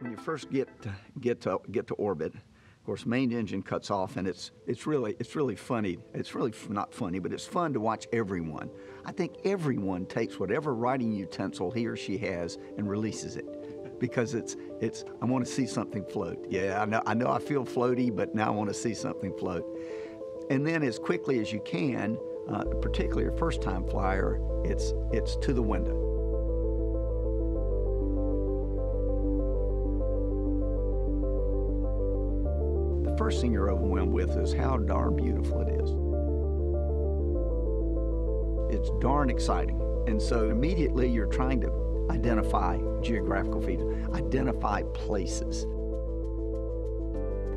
when you first get to, get to get to orbit, of course, main engine cuts off, and it's it's really it's really funny. It's really not funny, but it's fun to watch everyone. I think everyone takes whatever writing utensil he or she has and releases it, because it's it's I want to see something float. Yeah, I know I know I feel floaty, but now I want to see something float. And then as quickly as you can, uh, particularly a first-time flyer, it's it's to the window. First thing you're overwhelmed with is how darn beautiful it is. It's darn exciting. And so immediately you're trying to identify geographical features, identify places.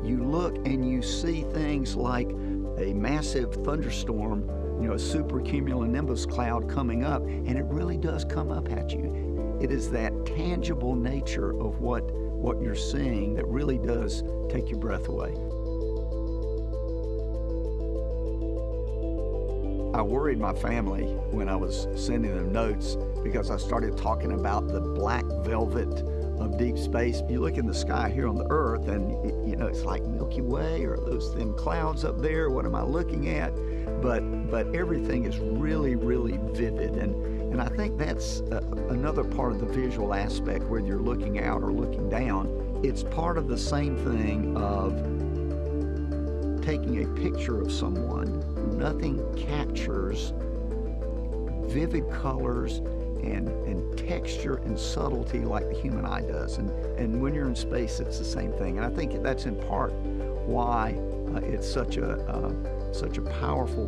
You look and you see things like a massive thunderstorm, you know, a supercumulonimbus cloud coming up, and it really does come up at you. It is that tangible nature of what, what you're seeing that really does take your breath away. I worried my family when I was sending them notes because I started talking about the black velvet of deep space. You look in the sky here on the Earth, and you know it's like Milky Way or those thin clouds up there. What am I looking at? But but everything is really really vivid, and and I think that's uh, another part of the visual aspect. Whether you're looking out or looking down, it's part of the same thing of taking a picture of someone. Nothing captures vivid colors and, and texture and subtlety like the human eye does. And, and when you're in space, it's the same thing. And I think that's in part why uh, it's such a, uh, such a powerful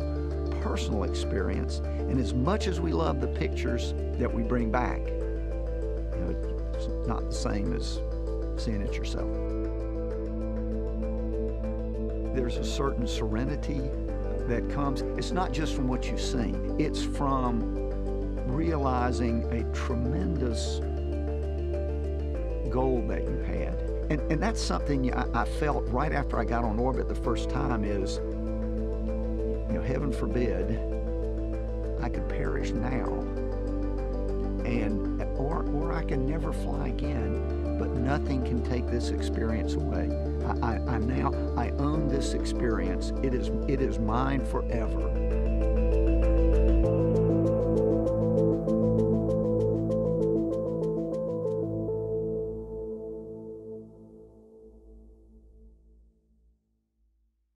personal experience. And as much as we love the pictures that we bring back, you know, it's not the same as seeing it yourself. There's a certain serenity that comes. It's not just from what you see, it's from realizing a tremendous goal that you had. And, and that's something I, I felt right after I got on orbit the first time is, you know, heaven forbid, I could perish now. And, or, or I can never fly again, but nothing can take this experience away. I, I, I now, I own this experience. It is, it is mine forever.